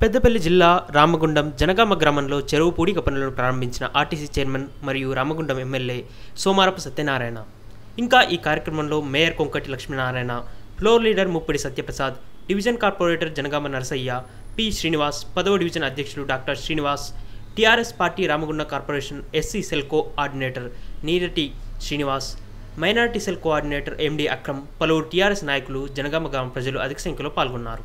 పెద్దపల్లి జిల్లా రామగుండం జనగామ గ్రామంలో చెరువు పూడిక పనులను ప్రారంభించిన ఆర్టీసీ చైర్మన్ మరియు రామగుండం ఎమ్మెల్యే సోమారపు సత్యనారాయణ. ఇంకా ఈ కార్యక్రమంలో mayor Konkati Lakshminarayana floor leader Muppidi Satyaprasad division corporator Janagama Narasaiah P Srinivas పదవ డివిజన్ అధ్యక్షులు doctor Srinivas TRS party Ramagundam corporation SC cell coordinator Nirati Srinivas minority cell coordinator MD Akram పలువురు TRS నాయకులు జనగామ గ్రామ ప్రజలు అధిక సంఖ్యలో పాల్గొన్నారు.